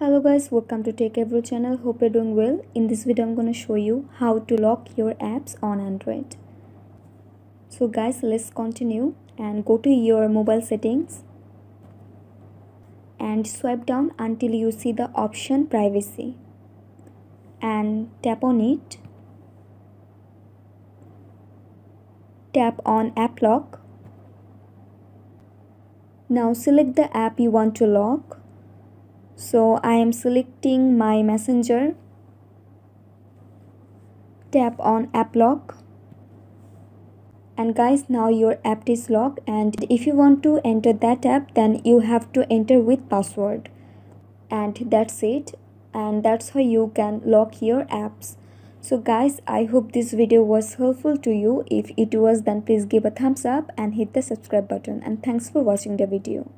hello guys welcome to Techavro channel. Hope you're doing well. In this video i'm going to show you how to lock your apps on android. So guys let's continue and go to your mobile settings and swipe down until you see the option privacy and tap on it. Tap on app lock. Now select the app you want to lock so I am selecting my messenger. Tap on app lock. And guys now your app is locked. And if you want to enter that app then you have to enter with password. And that's it. And that's how you can lock your apps. So guys i hope this video was helpful to you. If it was then please give a thumbs up and hit the subscribe button. And thanks for watching the video